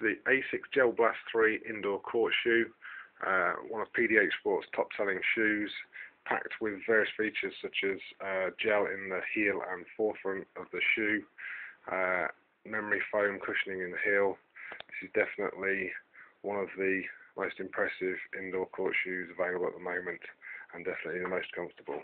the Asics Gel Blast 3 indoor court shoe, uh, one of PDH Sports top selling shoes, packed with various features such as uh, gel in the heel and forefront of the shoe, uh, memory foam cushioning in the heel. This is definitely one of the most impressive indoor court shoes available at the moment and definitely the most comfortable.